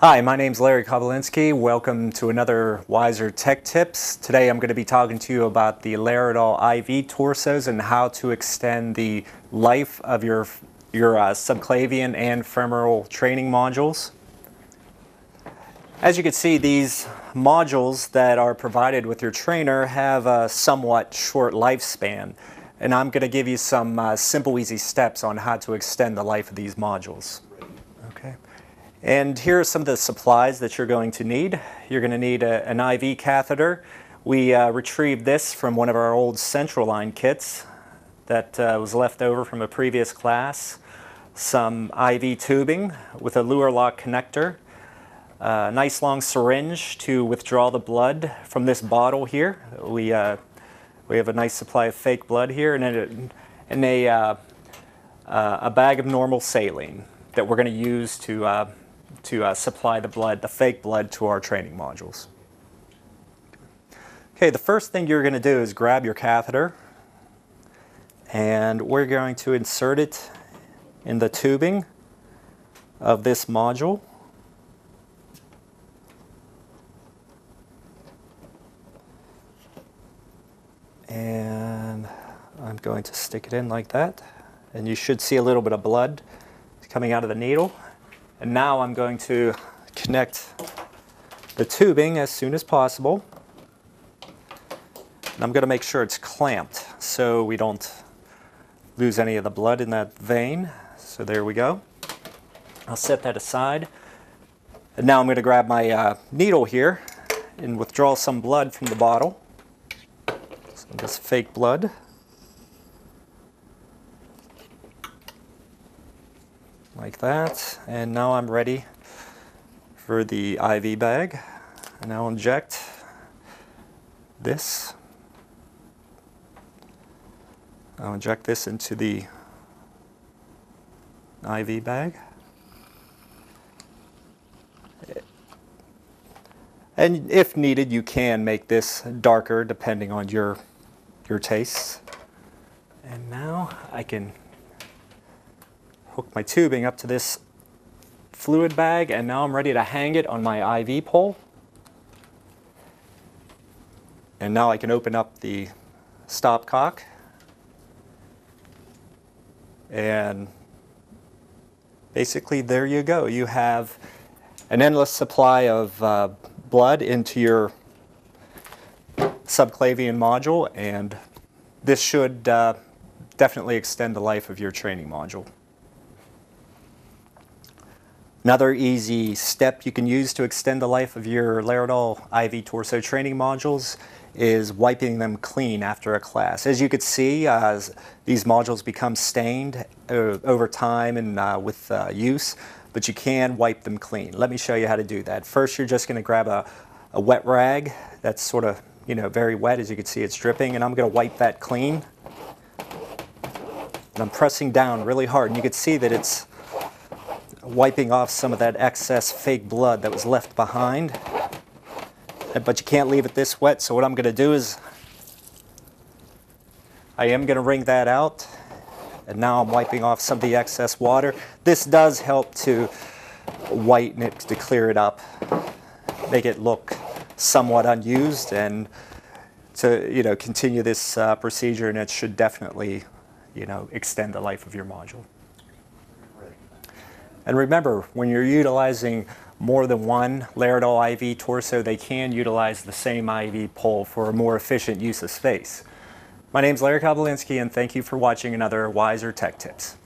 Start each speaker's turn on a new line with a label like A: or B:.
A: Hi, my name is Larry Kobulinski. Welcome to another Wiser Tech Tips. Today I'm going to be talking to you about the Laerdal IV torsos and how to extend the life of your, your uh, subclavian and femoral training modules. As you can see, these modules that are provided with your trainer have a somewhat short lifespan. And I'm going to give you some uh, simple, easy steps on how to extend the life of these modules. Okay. And here are some of the supplies that you're going to need. You're going to need a, an IV catheter. We uh, retrieved this from one of our old central line kits that uh, was left over from a previous class. Some IV tubing with a Luer lock connector. A nice long syringe to withdraw the blood from this bottle here. We, uh, we have a nice supply of fake blood here and a, and a, uh, uh, a bag of normal saline that we're going to use to uh, to uh, supply the blood, the fake blood, to our training modules. Okay, the first thing you're going to do is grab your catheter and we're going to insert it in the tubing of this module. And I'm going to stick it in like that. And you should see a little bit of blood coming out of the needle. And now I'm going to connect the tubing as soon as possible. And I'm going to make sure it's clamped so we don't lose any of the blood in that vein. So there we go. I'll set that aside. And now I'm going to grab my uh, needle here and withdraw some blood from the bottle. Some this fake blood. Like that. And now I'm ready for the IV bag. And I'll inject this. I'll inject this into the IV bag. And if needed, you can make this darker depending on your, your tastes. And now I can hook my tubing up to this fluid bag and now I'm ready to hang it on my IV pole. And now I can open up the stopcock and basically there you go. You have an endless supply of uh, blood into your subclavian module and this should uh, definitely extend the life of your training module. Another easy step you can use to extend the life of your Laerdal IV torso training modules is wiping them clean after a class. As you could see, uh, these modules become stained uh, over time and uh, with uh, use, but you can wipe them clean. Let me show you how to do that. First, you're just going to grab a, a wet rag that's sort of, you know, very wet. As you can see, it's dripping, and I'm going to wipe that clean. And I'm pressing down really hard, and you can see that it's wiping off some of that excess fake blood that was left behind. But you can't leave it this wet, so what I'm going to do is I am going to wring that out. And now I'm wiping off some of the excess water. This does help to whiten it, to clear it up, make it look somewhat unused, and to you know continue this uh, procedure, and it should definitely you know extend the life of your module. And remember, when you're utilizing more than one Laerdal IV torso, they can utilize the same IV pole for a more efficient use of space. My name is Larry Kobulinski, and thank you for watching another Wiser Tech Tips.